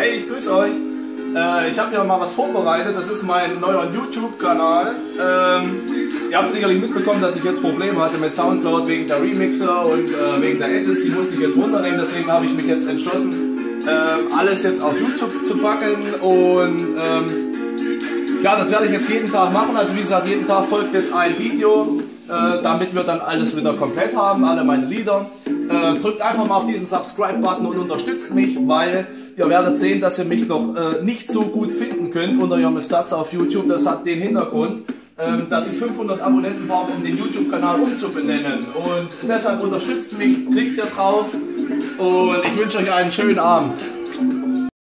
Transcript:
Hey, ich grüße euch. Äh, ich habe hier mal was vorbereitet. Das ist mein neuer YouTube-Kanal. Ähm, ihr habt sicherlich mitbekommen, dass ich jetzt Probleme hatte mit Soundcloud wegen der Remixer und äh, wegen der Edits. Die musste ich jetzt runternehmen. Deswegen habe ich mich jetzt entschlossen, äh, alles jetzt auf YouTube zu packen. Und ähm, ja, das werde ich jetzt jeden Tag machen. Also wie gesagt, jeden Tag folgt jetzt ein Video, äh, damit wir dann alles wieder komplett haben, alle meine Lieder. Äh, drückt einfach mal auf diesen Subscribe-Button und unterstützt mich, weil ihr werdet sehen, dass ihr mich noch äh, nicht so gut finden könnt unter Jomis Stats auf YouTube. Das hat den Hintergrund, ähm, dass ich 500 Abonnenten brauche, um den YouTube-Kanal umzubenennen. Und deshalb unterstützt mich, klickt hier drauf und ich wünsche euch einen schönen Abend.